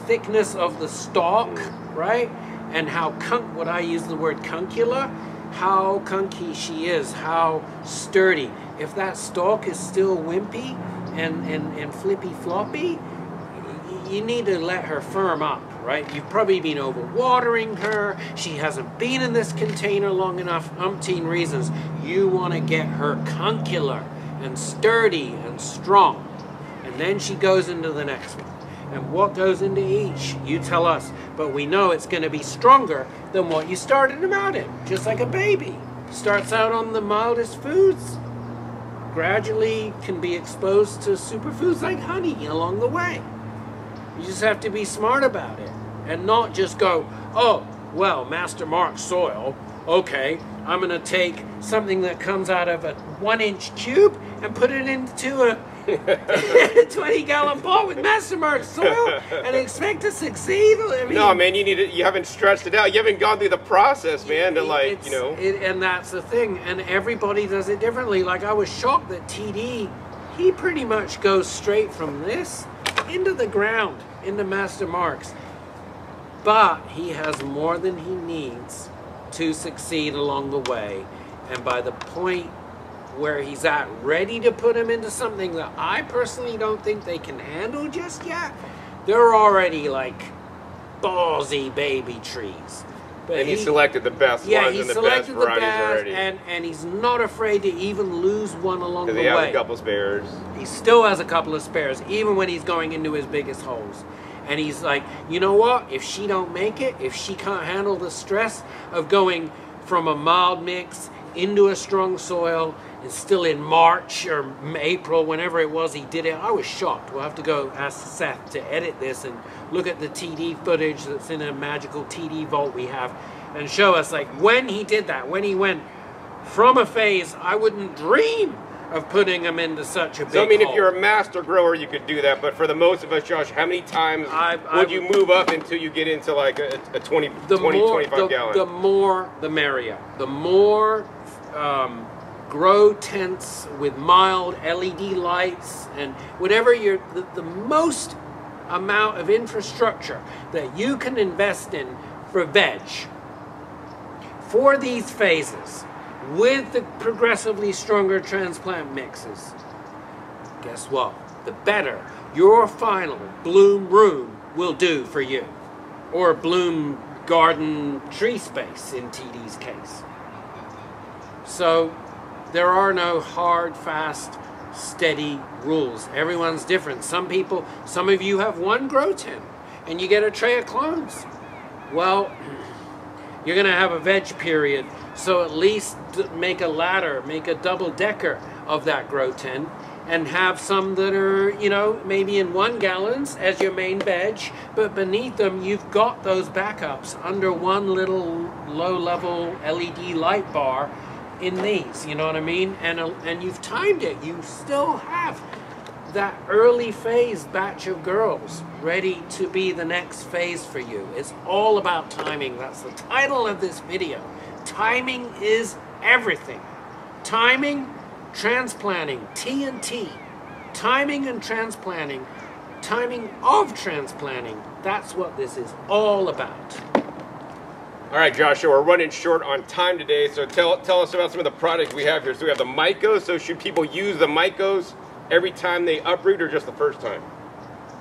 thickness of the stalk, right? and how cunk, what I use the word cuncula, how cunky she is, how sturdy. If that stalk is still wimpy and, and, and flippy floppy, you need to let her firm up, right? You've probably been overwatering her. She hasn't been in this container long enough, umpteen reasons. You want to get her cuncular and sturdy and strong. And then she goes into the next one. And what goes into each, you tell us. But we know it's going to be stronger than what you started them out in, just like a baby. Starts out on the mildest foods, gradually can be exposed to superfoods like honey along the way. You just have to be smart about it and not just go, oh, well, Master Mark soil, okay, I'm going to take something that comes out of a one inch cube and put it into a 20 gallon pot with Master Mark soil and expect to succeed. I mean, No, man, you need to, you haven't stretched it out. You haven't gone through the process, man, to like, you know. it, and that's the thing. And everybody does it differently. Like I was shocked that TD, he pretty much goes straight from this into the ground, into Master Marks. But he has more than he needs to succeed along the way. And by the point where he's at, ready to put him into something that I personally don't think they can handle just yet, they're already like ballsy baby trees. And he, he- selected the best yeah, ones he and the best selected the varieties best, already. and and he's not afraid to even lose one along the Because he has way. a couple spares. He still has a couple of spares, even when he's going into his biggest holes. And he's like, you know what? If she don't make it, if she can't handle the stress of going from a mild mix into a strong soil, and still in March or April, whenever it was he did it, I was shocked. We'll have to go ask Seth to edit this and look at the TD footage that's in a magical TD vault we have, and show us like when he did that, when he went from a phase I wouldn't dream of putting him into such a big So I mean, if you're a master grower, you could do that. But for the most of us, Josh, how many times I- I would you move up until you get into like a, a 20, the 20 more 25 the, gallon? the more the merrier. The more um, grow tents with mild LED lights and whatever you're the, the most amount of infrastructure that you can invest in for veg. For these phases with the progressively stronger transplant mixes guess what? The better your final bloom room will do for you. Or bloom garden tree space in TD's case. So there are no hard, fast, steady rules. Everyone's different. Some people, some of you have one grow tent and you get a tray of clones. Well, you're going to have a veg period. So at least make a ladder, make a double decker of that grow tent and have some that are, you know, maybe in one gallons as your main veg, but beneath them you've got those backups under one little low level LED light bar in these, you know what I mean? And uh, and you've timed it. You still have that early phase batch of girls ready to be the next phase for you. It's all about timing. That's the title of this video. Timing is everything. Timing, transplanting, TNT. Timing and transplanting. Timing of transplanting. That's what this is all about. All right, Joshua, we're running short on time today, so tell tell us about some of the products we have here. So we have the Mycos. So should people use the Mycos every time they uproot, or just the first time?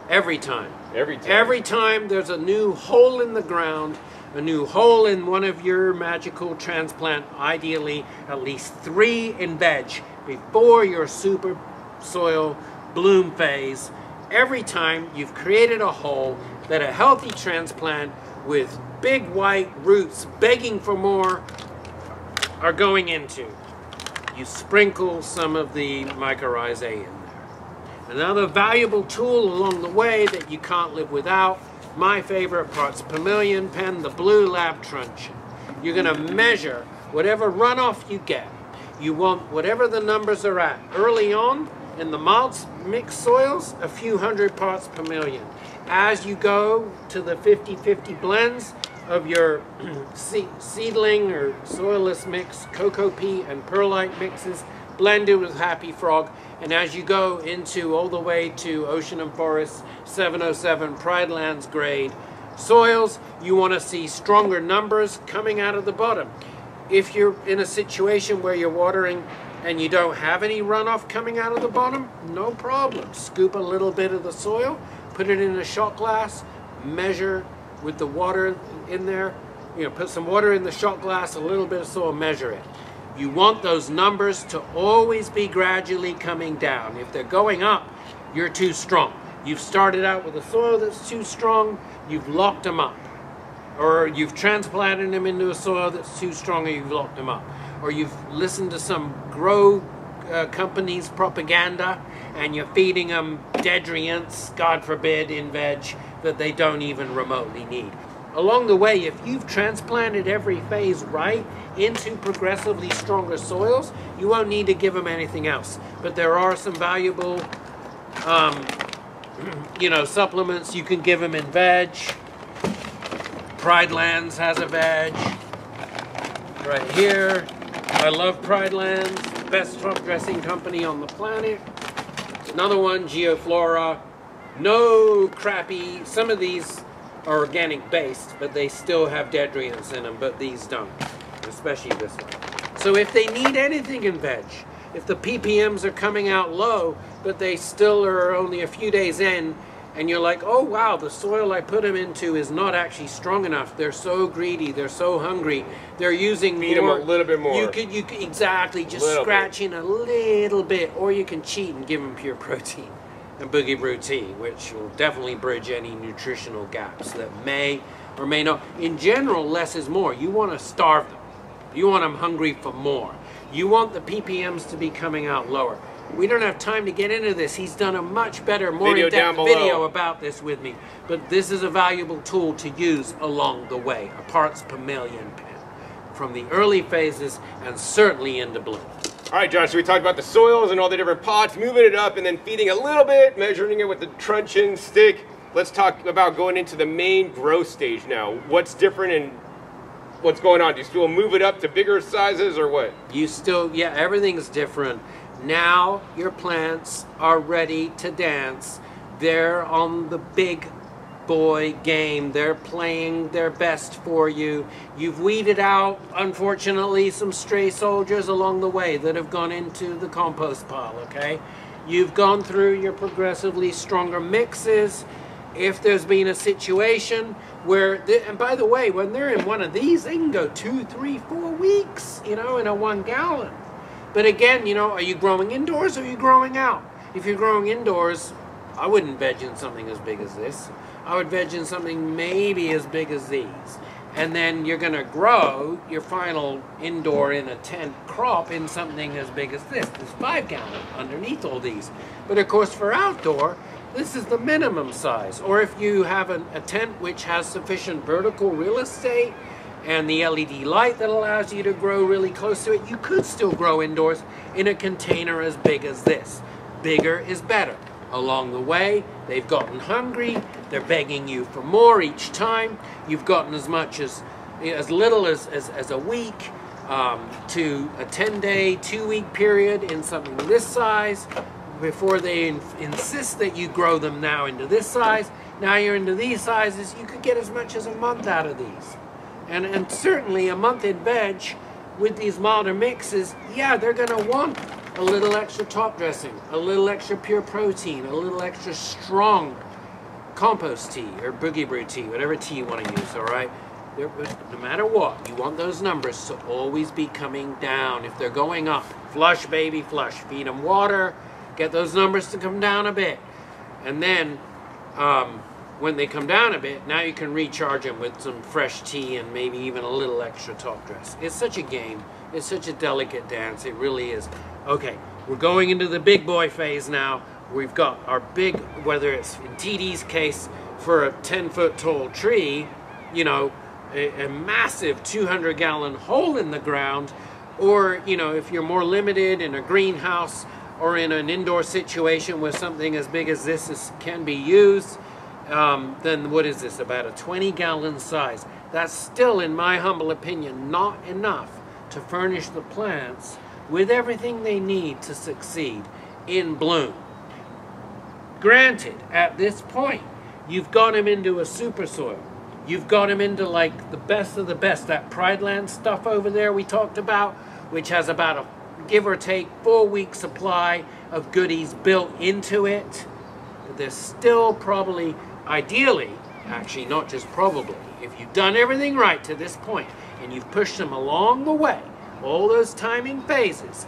Every time. Every time. Every time there's a new hole in the ground, a new hole in one of your magical transplant, ideally at least three in veg before your super soil bloom phase. Every time you've created a hole that a healthy transplant with big white roots begging for more are going into. You sprinkle some of the mycorrhizae in there. Another valuable tool along the way that you can't live without, my favorite parts per million pen, the Bluelab truncheon. You're going to measure whatever runoff you get. You want whatever the numbers are at. Early on in the mild mixed soils, a few hundred parts per million. As you go to the 50-50 blends of your seedling or soilless mix, cocoa pea and perlite mixes, blended with Happy Frog. And as you go into all the way to Ocean and Forest 707 Pride Lands grade, soils, you want to see stronger numbers coming out of the bottom. If you're in a situation where you're watering and you don't have any runoff coming out of the bottom, no problem. Scoop a little bit of the soil, put it in a shot glass, measure with the water in there, you know, put some water in the shot glass, a little bit of soil, measure it. You want those numbers to always be gradually coming down. If they're going up, you're too strong. You've started out with a soil that's too strong, you've locked them up. Or you've transplanted them into a soil that's too strong and you've locked them up. Or you've listened to some grow uh, company's propaganda and you're feeding them deadrients, God forbid, in veg that they don't even remotely need. Along the way, if you've transplanted every phase right into progressively stronger soils, you won't need to give them anything else. But there are some valuable um, you know, supplements you can give them in veg. Pride Lands has a veg. Right here. I love Pride Lands, best top dressing company on the planet. Another one, Geoflora. No crappy, some of these are organic based, but they still have deadrients in them, but these don't, especially this one. So if they need anything in veg, if the ppms are coming out low, but they still are only a few days in, and you're like, oh wow, the soil I put them into is not actually strong enough. They're so greedy, they're so hungry. They're using Feed more. a little bit more. You could, you could exactly just Little bit. scratch in a little bit, or you can cheat and give them pure protein and boogie brew tea, which will definitely bridge any nutritional gaps that may or may not. In general, less is more. You want to starve them. You want them hungry for more. You want the ppms to be coming out lower. We don't have time to get into this. He's done a much better, more Video in-depth video about this with me. But this is a valuable tool to use along the way. A parts per million pen from the early phases and certainly into bloom. All right, John, so we talked about the soils and all the different pots, moving it up and then feeding a little bit, measuring it with the truncheon stick. Let's talk about going into the main growth stage now. What's different and what's going on? Do you still move it up to bigger sizes or what? You still, yeah, everything's different. Now your plants are ready to dance. They're on the big boy game. They're playing their best for you. You've weeded out, unfortunately, some stray soldiers along the way that have gone into the compost pile, okay? You've gone through your progressively stronger mixes. If there's been a situation where, the, and by the way, when they're in one of these, they can go two, three, four weeks, you know, in a one gallon. But again, you know, are you growing indoors or are you growing out? If you're growing indoors, I wouldn't veg in something as big as this. I would veg in something maybe as big as these. And then you're going to grow your final indoor in a tent crop in something as big as this. This five gallon underneath all these. But of course, for outdoor, this is the minimum size. Or if you have an, a tent which has sufficient vertical real estate and the LED light that allows you to grow really close to it, you could still grow indoors in a container as big as this. Bigger is better. Along the way, they've gotten hungry, they're begging you for more each time. You've gotten as much as as little as, as, as a week um, to a 10 day, two week period in something this size before they in- insist that you grow them now into this size. Now you're into these sizes, you could get as much as a month out of these. And, and certainly a month in veg with these milder mixes, yeah, they're going to want a little extra top dressing, a little extra pure protein, a little extra strong compost tea or boogie brew tea, whatever tea you want to use, all right? They're- No matter what, you want those numbers to always be coming down. If they're going up, flush, baby, flush. Feed them water, get those numbers to come down a bit. And then um, when they come down a bit, now you can recharge them with some fresh tea and maybe even a little extra top dress. It's such a game. It's such a delicate dance. It really is. Okay, we're going into the big boy phase now. We've got our big, whether it's in TD's case for a 10 foot tall tree, you know, a, a massive 200 gallon hole in the ground, or, you know, if you're more limited in a greenhouse or in an indoor situation where something as big as this is, can be used, um, then what is this, about a 20 gallon size? That's still, in my humble opinion, not enough to furnish the plants with everything they need to succeed in bloom. Granted, at this point, you've got them into a super soil. You've got them into like the best of the best. That Pride Land stuff over there we talked about, which has about a give or take four week supply of goodies built into it. But there's still probably, ideally, actually, not just probably, if you've done everything right to this point and you've pushed them along the way, all those timing phases,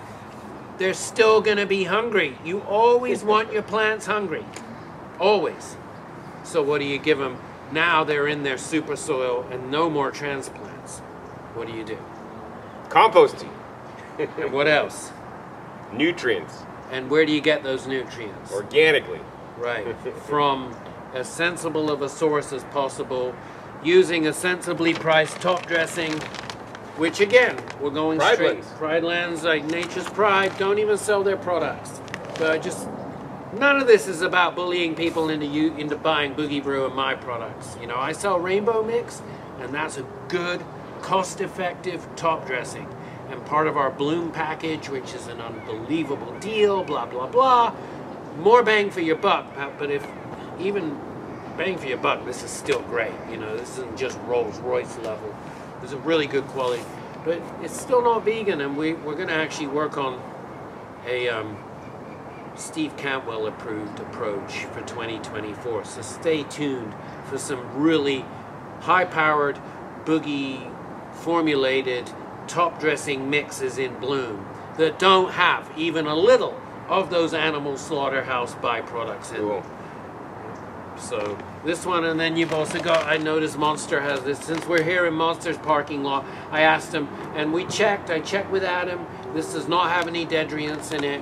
they're still going to be hungry. You always want your plants hungry. Always. So what do you give them? Now they're in their super soil and no more transplants. What do you do? Composting, And what else? nutrients, And where do you get those nutrients? organically. Right. From as sensible of a source as possible, using a sensibly priced top dressing, which again, we're going Pride straight. Lands. Pride Lands, like Nature's Pride, don't even sell their products. But just none of this is about bullying people into you into buying Boogie Brew and my products. You know, I sell Rainbow Mix, and that's a good, cost-effective top dressing. And part of our Bloom package, which is an unbelievable deal, blah blah blah. More bang for your buck, but if even bang for your buck, this is still great. You know, this isn't just Rolls Royce level. It's a really good quality, but it's still not vegan, and we we're going to actually work on a um, Steve Cantwell approved approach for 2024. So stay tuned for some really high powered boogie formulated top dressing mixes in bloom that don't have even a little of those animal slaughterhouse byproducts in them. So this one, and then you've also got. I noticed Monster has this. Since we're here in Monster's parking lot, I asked him, and we checked. I checked with Adam. This does not have any deadrients in it.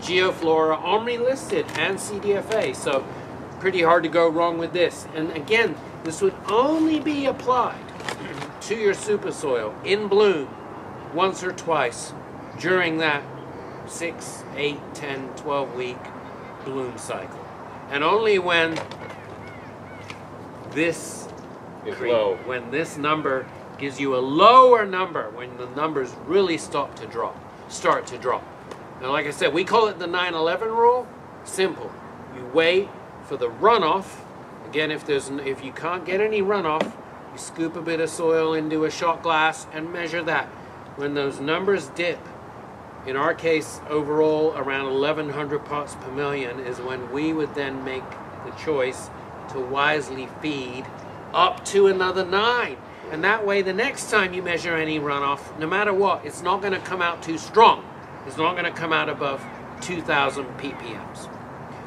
Geoflora, Omri listed, and CDFA. So pretty hard to go wrong with this. And again, this would only be applied to your super soil in bloom once or twice during that 6, 8, 10, 12 week bloom cycle. And only when this It's cre- low. when this number gives you a lower number, when the numbers really stop to drop, start to drop. And like I said, we call it the 9/11 rule. Simple. You wait for the runoff. Again, if there's if you can't get any runoff, you scoop a bit of soil into a shot glass and measure that. When those numbers dip, in our case, overall around 1100 parts per million is when we would then make the choice to wisely feed up to another nine. And that way, the next time you measure any runoff, no matter what, it's not going to come out too strong. It's not going to come out above 2000 ppms.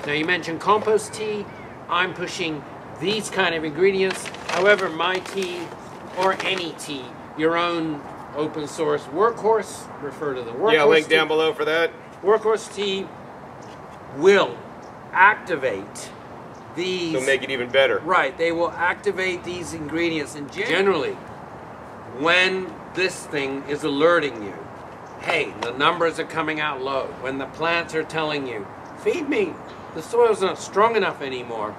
Now, you mentioned compost tea. I'm pushing these kind of ingredients. However, my tea or any tea, your own open source workhorse, refer to the workhorse. Yeah, link down below for that. Workhorse tea will activate these. So make it even better. Right, they will activate these ingredients, and generally, when this thing is alerting you, hey, the numbers are coming out low, when the plants are telling you, feed me, the soil's not strong enough anymore,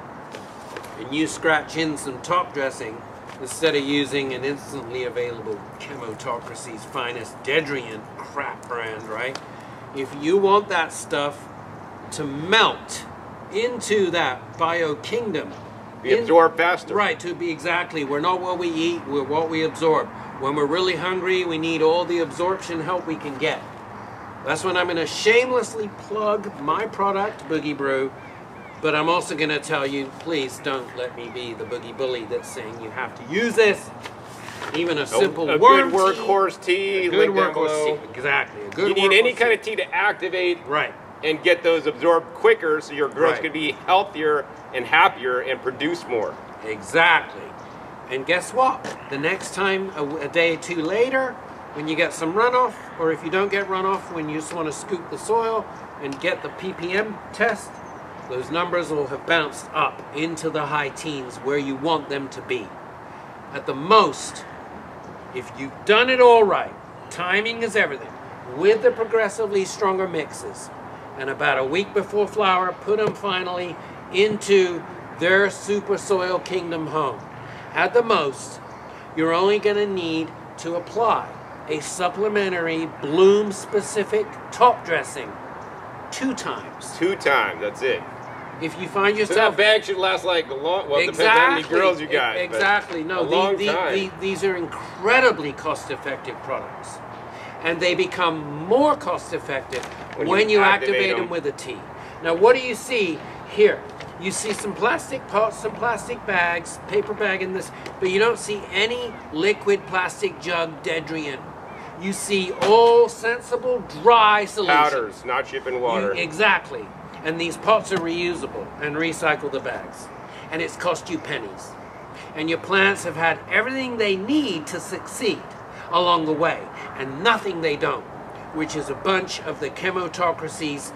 and you scratch in some top dressing instead of using an instantly available chemotocracy's finest deadrient crap brand, right? If you want that stuff to melt into that bio kingdom, Be absorbed faster. Right, to be exactly. We're not what we eat, we're what we absorb. When we're really hungry, we need all the absorption help we can get. That's when I'm going to shamelessly plug my product, Boogie Brew. But I'm also going to tell you, please don't let me be the boogie bully that's saying you have to use this. Even a A, simple a worm good tea, workhorse tea. a good workhorse tea. Exactly. A good You need any kind tea. of tea to activate Right. and get those absorbed quicker so your growth Right. can be healthier and happier and produce more. Exactly. And guess what? The next time, a, a day or two later, when you get some runoff, or if you don't get runoff, when you just want to scoop the soil and get the ppm test, those numbers will have bounced up into the high teens where you want them to be. At the most, if you've done it all right, timing is everything, with the progressively stronger mixes, and about a week before flower, put them finally into their super soil kingdom home. At the most, you're only going to need to apply a supplementary bloom specific top dressing two times. Two times, that's it. If you find yourself that bag should last like a long. Well, it depends how many girls you got. Exactly. No, the- long the- time. the- these are incredibly cost-effective products, and they become more cost-effective When when, you you, activate activate, them. them with a tea. Now, what do you see here? You see some plastic pots, some plastic bags, paper bag in this, but you don't see any liquid plastic jug deadrient. You see all sensible dry solutions. Powders, not shipping water. You- exactly. And these pots are reusable and recycle the bags. And it's cost you pennies. And your plants have had everything they need to succeed along the way, and nothing they don't, which is a bunch of the chemotocracy's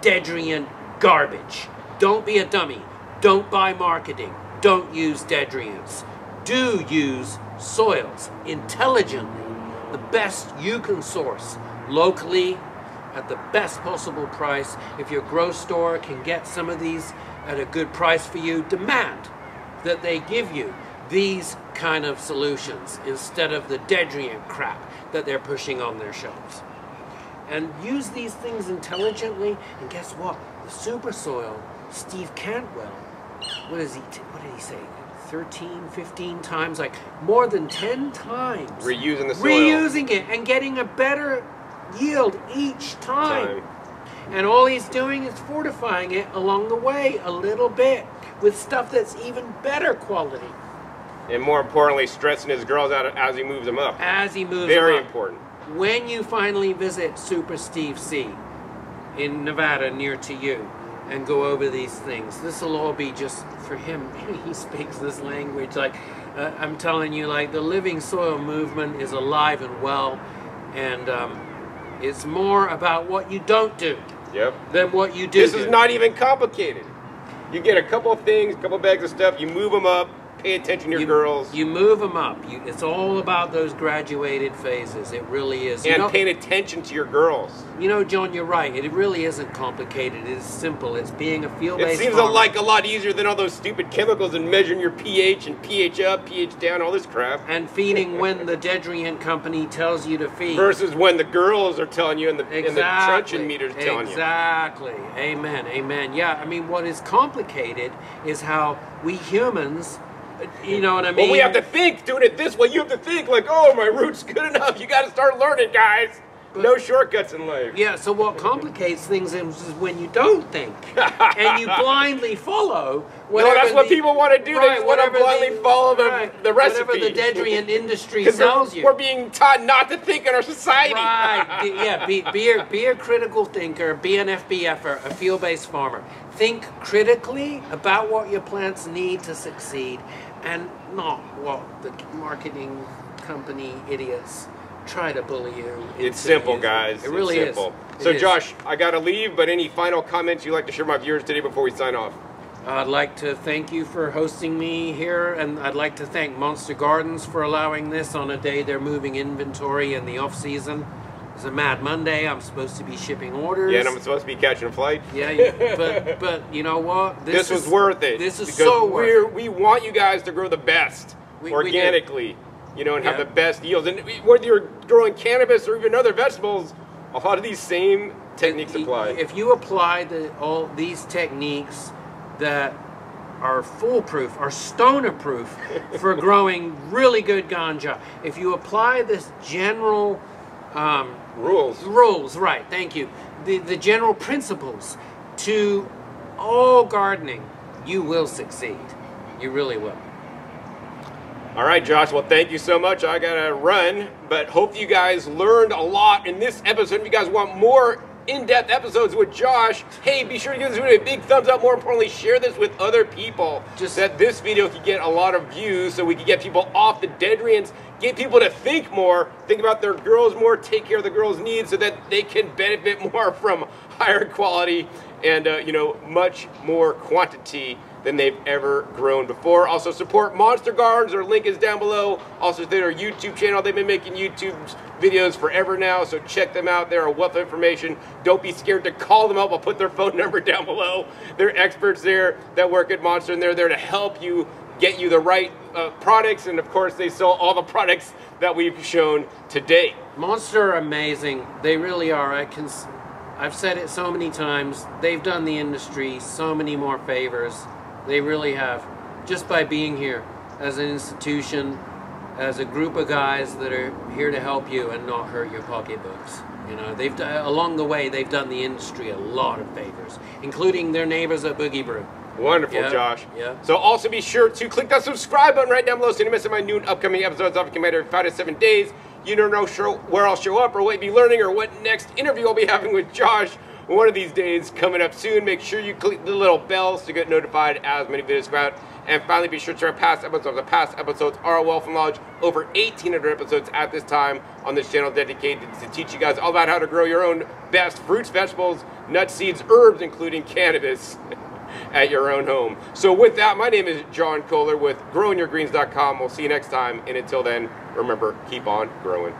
deadrient garbage. Don't be a dummy. Don't buy marketing. Don't use deadrients. Do use soils intelligently, the best you can source locally at the best possible price. If your grow store can get some of these at a good price for you, demand that they give you these kind of solutions instead of the deadrient crap that they're pushing on their shelves and use these things intelligently. And guess what? The super soil, Steve Cantwell, what is he? What did he say? 13, 15 times, like more than 10 times. Reusing the soil. Reusing it and getting a better yield each time. Time. And all he's doing is fortifying it along the way a little bit with stuff that's even better quality And more importantly, stressing his girls out as he moves them up. as he moves Very them up. important. when you finally visit Super Steve C in Nevada near to you and go over these things, this will all be just for him. He speaks this language. Like, uh, I'm telling you, like, the Living Soil movement is alive and well, and um, it's more about what you don't do Yep. than what you do. This do. is not even complicated. You get a couple of things, a couple of bags of stuff, you move them up, pay attention to your you, girls, You move them up. You, it's all about those graduated phases. It really is. You and know- paying attention to your girls. You know, John, you're right. It really isn't complicated. It is simple. It's being a field-based It seems farmer. like a lot easier than all those stupid chemicals and measuring your pH and pH up, pH down, all this crap. and feeding when the deadrient company tells you to feed. Versus when the girls are telling you and the, and the exactly. truncheon meter's telling you. Exactly. Amen. Amen. Yeah. I mean, what is complicated is how we humans, you know what I mean? Well, we have to think, doing it this way, you have to think like, oh, my root's good enough. You got to start learning, guys. No shortcuts in life. Yeah, so what complicates things is when you don't think and you blindly follow whatever that's what the- people wanna do. They just wanna whatever blindly follow the- the Whatever the deadrient industry tells we're, you. we're being taught not to think in our society. Right. Yeah. Be, be, a, be a critical thinker. Be an FBFer, a field-based farmer. Think critically about what your plants need to succeed, and not what the marketing company idiots try to bully you. It's simple, using. guys. It really it's simple. is. So, is. Josh, I got to leave, but any final comments you'd like to share with my viewers today before we sign off? I'd like to thank you for hosting me here, and I'd like to thank Monster Gardens for allowing this on a day they're moving inventory in the off season. It's a Mad Monday. I'm supposed to be shipping orders. Yeah, and I'm supposed to be catching a flight. Yeah, you- but but you know what? This, was is- worth it. This is so worth we're, it. We want you guys to grow the best We- we organically, you know, and have the best yields. And whether you're growing cannabis or even other vegetables, a lot of these same techniques apply. If you apply the, all these techniques that are foolproof, are stoner proof for growing really good ganja, if you apply this general um, Rules. rules, right? Thank you. The the general principles to all gardening, you will succeed. You really will. All right, Josh. Well, thank you so much. I gotta run, but hope you guys learned a lot in this episode. If you guys want more in-depth episodes with Josh, hey, be sure to give this video a big thumbs up. More importantly, share this with other people, Just- that this video could get a lot of views, so we can get people off the dead deadrients, get people to think more, think about their girls more, take care of the girls' needs, so that they can benefit more from higher quality and uh, you know much more quantity than they've ever grown before. Also support Monster Gardens. Their link is down below. Also their YouTube channel. They've been making YouTube videos forever now, so check them out. They're a wealth of information. Don't be scared to call them up. I'll put their phone number down below. They're experts there that work at Monster, and they're there to help you get you the right uh, products. And of course, they sell all the products that we've shown today. Monster are amazing. They really are. I can. I've said it so many times. They've done the industry so many more favors. They really have. Just by being here as an institution, as a group of guys that are here to help you and not hurt your pocketbooks. You know, they've done, along the way they've done the industry a lot of favors, including their neighbors at Boogie Brew. Wonderful, Yeah, Josh. yeah. So also be sure to click that subscribe button right down below so you don't miss my new and upcoming episodes of Commander five to seven days. You don't know where I'll show up or what you'll be learning or what next interview I'll be having with Josh one of these days coming up soon. Make sure you click the little bells to get notified as many videos come out. And finally, be sure to check past episodes. The past episodes are a wealth of knowledge. Over 1,800 episodes at this time on this channel dedicated to teach you guys all about how to grow your own best fruits, vegetables, nuts, seeds, herbs, including cannabis. at your own home. So with that, my name is John Kohler with growingyourgreens.com. We'll see you next time. And until then, remember, keep on growing.